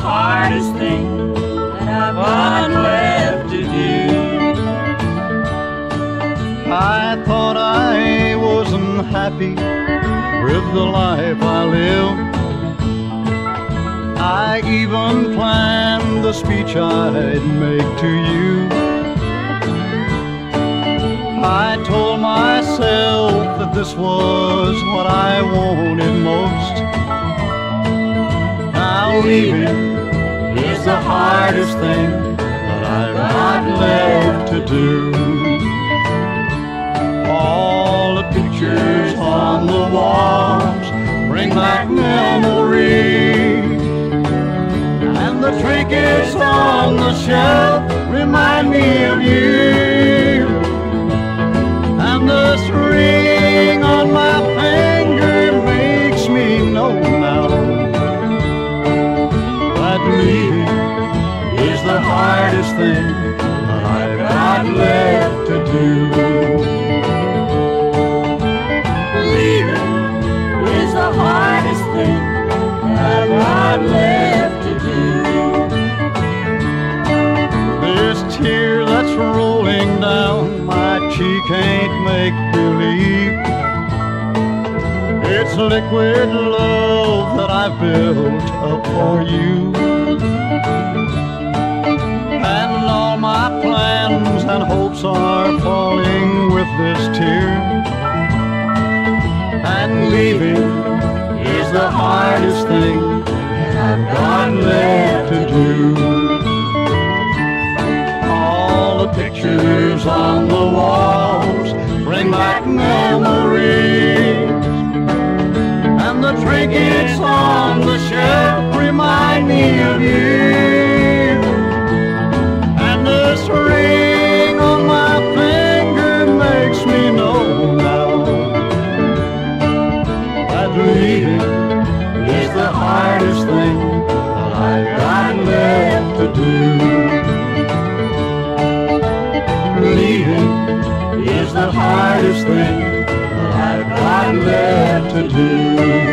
hardest thing that I've got left to do. I thought I wasn't happy with the life I live. I even planned the speech I'd make to you. I told myself that this was what I wanted most. Leaving is the hardest thing that I've got left to do. All the pictures on the walls bring back memories. And the trinkets on the shelf remind me of you. Leaving is the hardest thing that I've got left to do. Leaving is the hardest thing I've got left to do. This tear that's rolling down my cheek ain't make believe. It's liquid love that I've built up for you. And all my plans and hopes are falling with this tear. And leaving is the hardest thing I've got left to do. All the pictures on the walls bring back memories. And the trinkets on the And this ring on my finger makes me know now that leaving is the hardest thing I've got left to do. Leaving is the hardest thing I've got left to do.